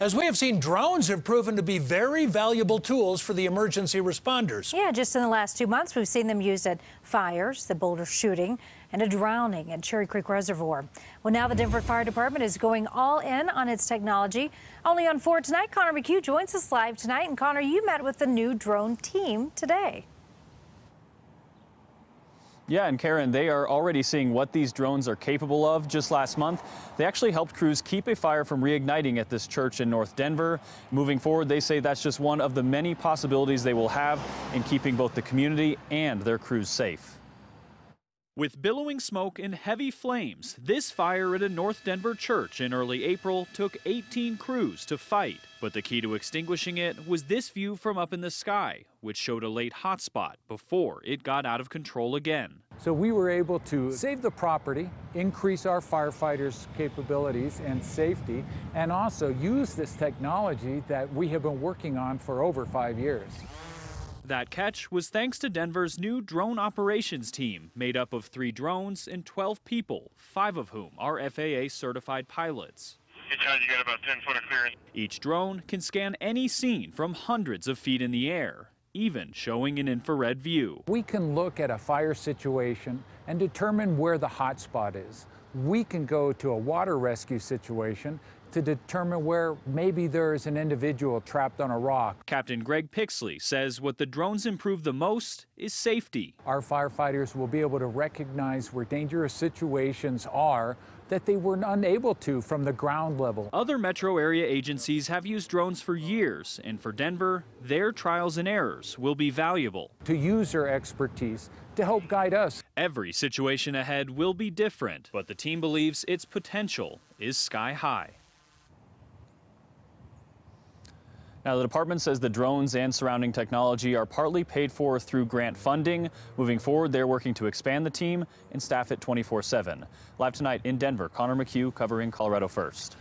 as we have seen drones have proven to be very valuable tools for the emergency responders. Yeah, just in the last two months, we've seen them used at fires, the Boulder shooting, and a drowning at Cherry Creek Reservoir. Well, now the Denver Fire Department is going all in on its technology. Only on 4 tonight, Connor McHugh joins us live tonight. And Connor, you met with the new drone team today. Yeah, and Karen, they are already seeing what these drones are capable of. Just last month, they actually helped crews keep a fire from reigniting at this church in North Denver. Moving forward, they say that's just one of the many possibilities they will have in keeping both the community and their crews safe. With billowing smoke and heavy flames, this fire at a North Denver church in early April took 18 crews to fight. But the key to extinguishing it was this view from up in the sky, which showed a late hotspot before it got out of control again. So we were able to save the property, increase our firefighters' capabilities and safety, and also use this technology that we have been working on for over five years. That catch was thanks to Denver's new drone operations team, made up of three drones and 12 people, five of whom are FAA certified pilots. Each you get about 10 foot of clearance. Each drone can scan any scene from hundreds of feet in the air, even showing an infrared view. We can look at a fire situation and determine where the hot spot is. We can go to a water rescue situation to determine where maybe there is an individual trapped on a rock. Captain Greg Pixley says what the drones improve the most is safety. Our firefighters will be able to recognize where dangerous situations are that they were unable to from the ground level. Other metro area agencies have used drones for years, and for Denver, their trials and errors will be valuable. To use their expertise to help guide us. Every situation ahead will be different, but the team believes its potential is sky high. Now, the department says the drones and surrounding technology are partly paid for through grant funding. Moving forward, they're working to expand the team and staff it 24 7. Live tonight in Denver, Connor McHugh covering Colorado First.